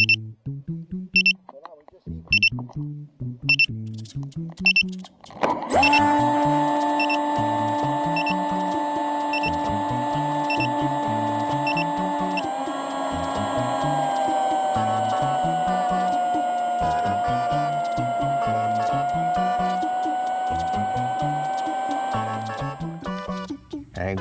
Angle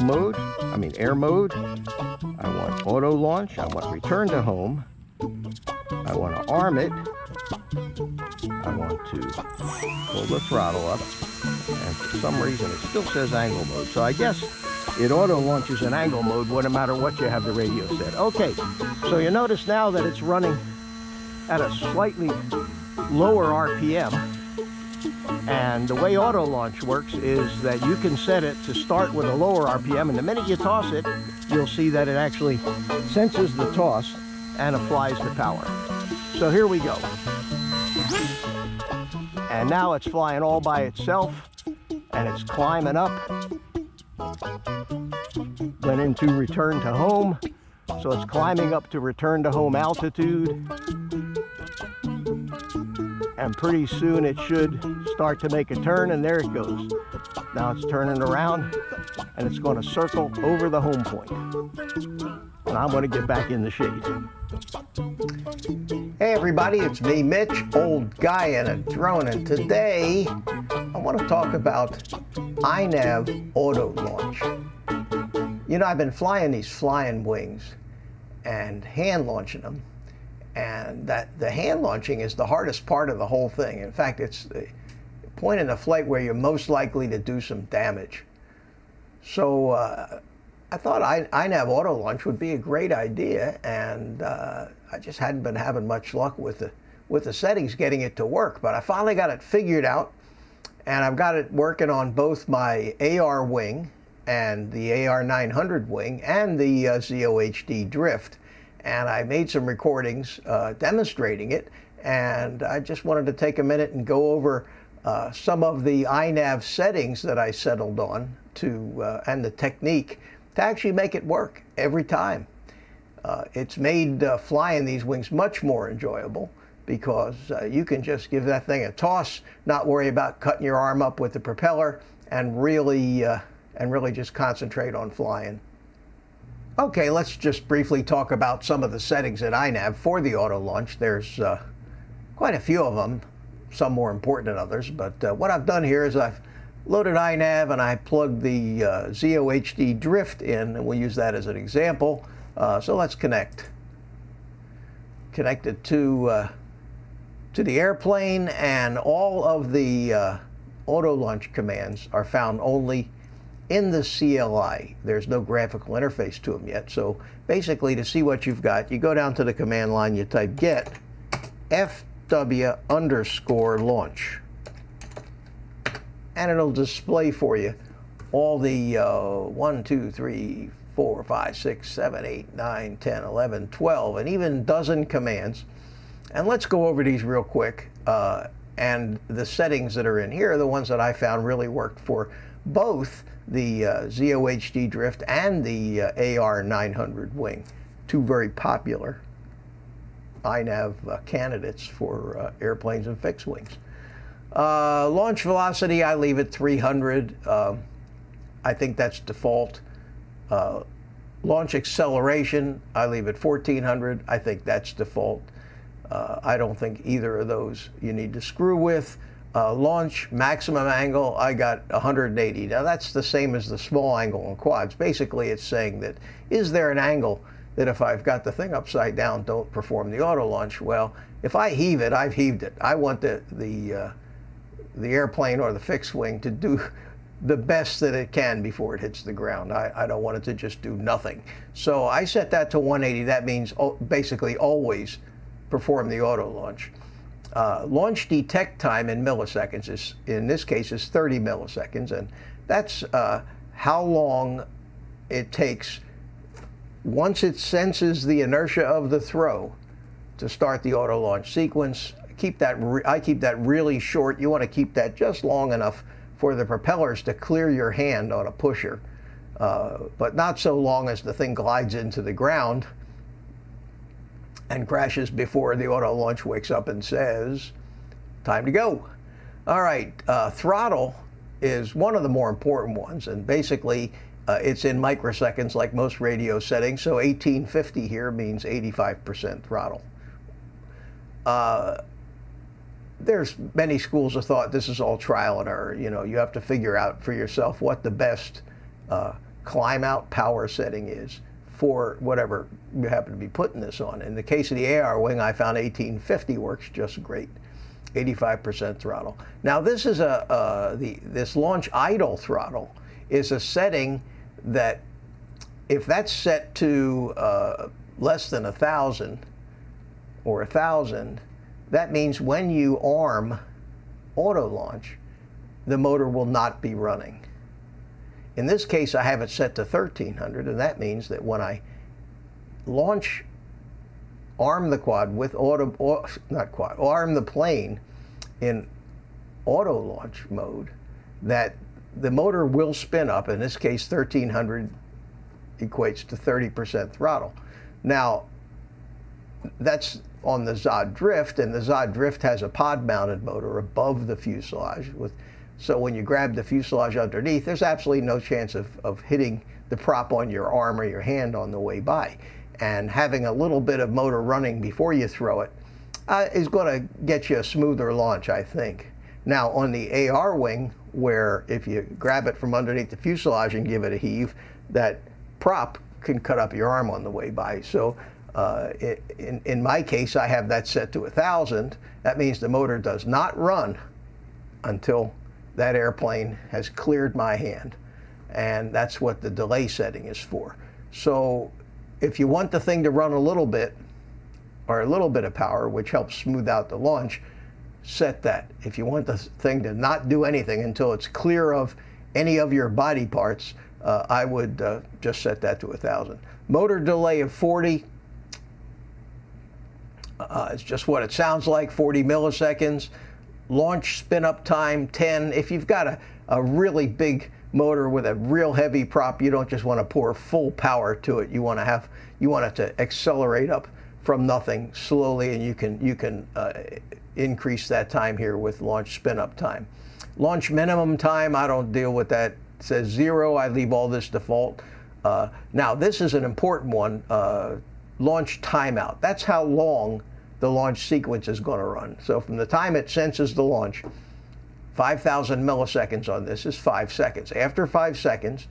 mode, I mean air mode. I want auto launch. I want return to home. I want to arm it. I want to pull the throttle up. And for some reason it still says angle mode. So I guess it auto launches in angle mode no matter what you have the radio set. Okay, so you notice now that it's running at a slightly lower RPM. And the way auto launch works is that you can set it to start with a lower RPM, and the minute you toss it, you'll see that it actually senses the toss and applies the power. So here we go. And now it's flying all by itself, and it's climbing up. Went into return to home, so it's climbing up to return to home altitude and pretty soon it should start to make a turn and there it goes. Now it's turning around and it's going to circle over the home point. And I'm going to get back in the shade. Hey everybody, it's me, Mitch, old guy in a drone, and today I want to talk about iNav Auto Launch. You know, I've been flying these flying wings and hand launching them and that the hand launching is the hardest part of the whole thing. In fact, it's the point in the flight where you're most likely to do some damage. So uh, I thought iNav Auto Launch would be a great idea, and uh, I just hadn't been having much luck with the with the settings getting it to work. But I finally got it figured out, and I've got it working on both my AR wing and the AR900 wing and the uh, ZOHD Drift and I made some recordings uh, demonstrating it. And I just wanted to take a minute and go over uh, some of the iNav settings that I settled on to uh, and the technique to actually make it work every time. Uh, it's made uh, flying these wings much more enjoyable because uh, you can just give that thing a toss, not worry about cutting your arm up with the propeller, and really and really just concentrate on flying. Okay, let's just briefly talk about some of the settings at iNav for the auto launch. There's uh, quite a few of them, some more important than others, but uh, what I've done here is I've loaded iNav and I plugged the uh, ZOHD drift in, and we'll use that as an example. Uh, so let's connect. Connected to, uh, to the airplane, and all of the uh, auto launch commands are found only in the CLI. There's no graphical interface to them yet. So basically, to see what you've got, you go down to the command line, you type get fw underscore launch. And it'll display for you all the uh, 1, 2, 3, 4, 5, 6, 7, 8, 9, 10, 11, 12, and even dozen commands. And let's go over these real quick. Uh, and the settings that are in here are the ones that I found really worked for both the uh, ZOHD Drift and the uh, AR900 wing, two very popular iNav uh, candidates for uh, airplanes and fixed wings. Uh, launch velocity, I leave at 300. Um, I think that's default. Uh, launch acceleration, I leave at 1400. I think that's default. I don't think either of those you need to screw with uh, launch maximum angle, I got 180. Now that's the same as the small angle on quads. Basically, it's saying that is there an angle that if I've got the thing upside down, don't perform the auto launch? Well, if I heave it, I've heaved it. I want the the uh, the airplane or the fixed wing to do the best that it can before it hits the ground. I, I don't want it to just do nothing. So I set that to 180. That means basically always perform the auto launch. Uh, launch detect time in milliseconds is, in this case, is 30 milliseconds, and that's uh, how long it takes once it senses the inertia of the throw to start the auto launch sequence. Keep that. I keep that really short. You want to keep that just long enough for the propellers to clear your hand on a pusher, uh, but not so long as the thing glides into the ground and crashes before the auto launch wakes up and says, time to go. All right, uh, throttle is one of the more important ones, and basically uh, it's in microseconds like most radio settings, so 1850 here means 85% throttle. Uh, there's many schools of thought this is all trial and error. You know, you have to figure out for yourself what the best uh, climb out power setting is for whatever you happen to be putting this on. In the case of the AR wing, I found 1850 works just great. 85% throttle. Now this is a uh, the this launch idle throttle is a setting that if that's set to uh, less than a thousand or a thousand, that means when you arm auto launch, the motor will not be running. In this case, I have it set to 1300, and that means that when I launch, arm the quad with auto, or, not quad, arm the plane in auto launch mode, that the motor will spin up. In this case, 1300 equates to 30% throttle. Now, that's on the ZOHD Drift, and the ZOHD Drift has a pod-mounted motor above the fuselage with so when you grab the fuselage underneath, there's absolutely no chance of, of hitting the prop on your arm or your hand on the way by. And having a little bit of motor running before you throw it uh, is going to get you a smoother launch, I think. Now, on the AR wing, where if you grab it from underneath the fuselage and give it a heave, that prop can cut up your arm on the way by. So uh, in, in my case, I have that set to 1,000. That means the motor does not run until that airplane has cleared my hand. And that's what the delay setting is for. So if you want the thing to run a little bit, or a little bit of power, which helps smooth out the launch, set that. If you want the thing to not do anything until it's clear of any of your body parts, uh, I would uh, just set that to 1,000. Motor delay of 40, uh, it's just what it sounds like, 40 milliseconds launch spin up time 10. If you've got a, a really big motor with a real heavy prop, you don't just want to pour full power to it. You want to have you want it to accelerate up from nothing slowly, and you can you can uh, increase that time here with launch spin up time. Launch minimum time, I don't deal with that. It says zero. I leave all this default. Uh, now this is an important one. Uh, launch timeout. That's how long the launch sequence is going to run. So from the time it senses the launch, 5,000 milliseconds on this is five seconds. After five seconds,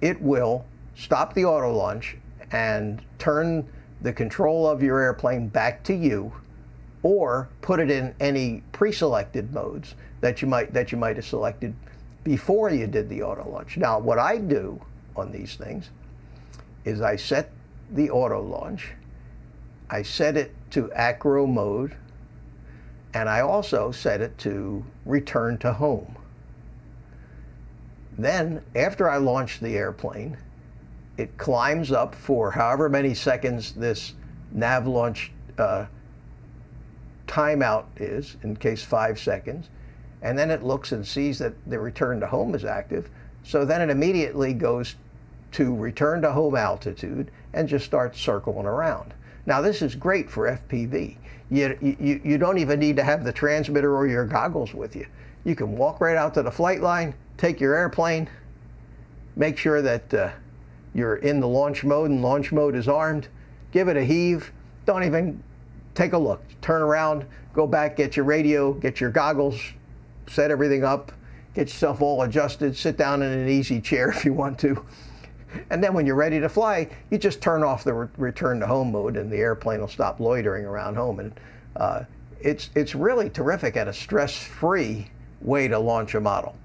it will stop the auto launch and turn the control of your airplane back to you or put it in any pre-selected modes that you might that you might have selected before you did the auto launch. Now what I do on these things is I set the auto launch I set it to acro mode, and I also set it to return to home. Then, after I launch the airplane, it climbs up for however many seconds this nav launch uh, timeout is, in case five seconds, and then it looks and sees that the return to home is active. So then it immediately goes to return to home altitude and just starts circling around. Now this is great for FPV. You, you, you don't even need to have the transmitter or your goggles with you. You can walk right out to the flight line, take your airplane, make sure that uh, you're in the launch mode and launch mode is armed, give it a heave, don't even take a look. Turn around, go back, get your radio, get your goggles, set everything up, get yourself all adjusted, sit down in an easy chair if you want to. And then when you're ready to fly, you just turn off the re return to home mode and the airplane will stop loitering around home. And uh, it's, it's really terrific and a stress-free way to launch a model.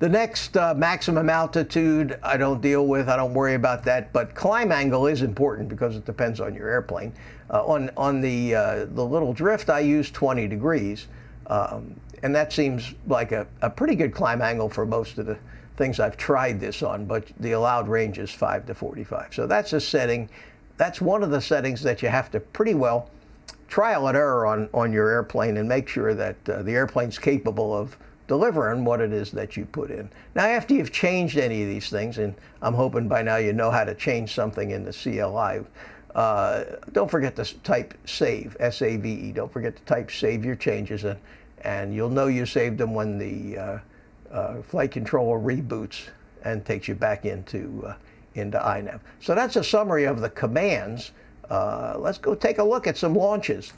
The next uh, maximum altitude I don't deal with, I don't worry about that, but climb angle is important because it depends on your airplane. Uh, on on the, uh, the little drift I use 20 degrees, um, and that seems like a, a pretty good climb angle for most of the things I've tried this on, but the allowed range is 5 to 45. So that's a setting. That's one of the settings that you have to pretty well trial and error on, on your airplane and make sure that uh, the airplane's capable of delivering what it is that you put in. Now, after you've changed any of these things, and I'm hoping by now you know how to change something in the CLI, uh, don't forget to type save, S-A-V-E. Don't forget to type save your changes, and, and you'll know you saved them when the uh, uh, flight controller reboots and takes you back into, uh, into iNav. So that's a summary of the commands. Uh, let's go take a look at some launches.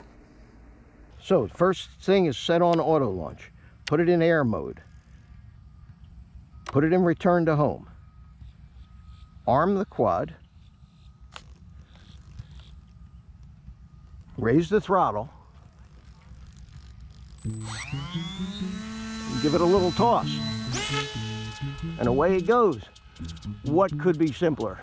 So first thing is set on auto launch. Put it in air mode. Put it in return to home. Arm the quad. Raise the throttle. Give it a little toss. And away it goes. What could be simpler?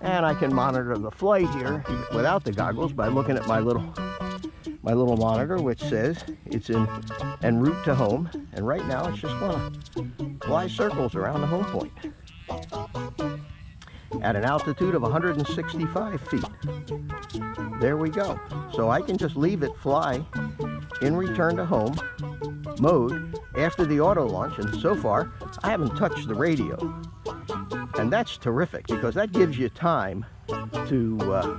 And I can monitor the flight here without the goggles by looking at my little my little monitor which says it's in en route to home and right now it's just to fly circles around the home point at an altitude of 165 feet. There we go. So I can just leave it fly in return to home mode after the auto launch and so far I haven't touched the radio. And that's terrific because that gives you time to uh,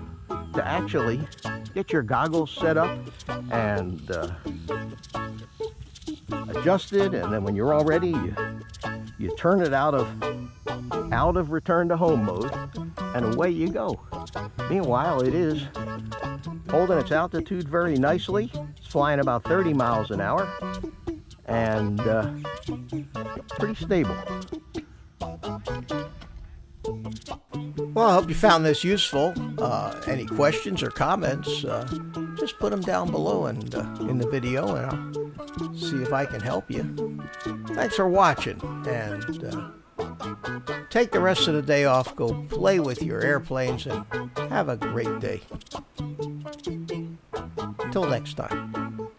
to actually get your goggles set up and uh, adjusted and then when you're all ready you, you turn it out of out of return to home mode and away you go. Meanwhile it is holding its altitude very nicely. It's flying about 30 miles an hour and uh, pretty stable. Well, I hope you found this useful. Uh, any questions or comments, uh, just put them down below and uh, in the video, and I'll see if I can help you. Thanks for watching, and uh, Take the rest of the day off, go play with your airplanes, and have a great day. Till next time.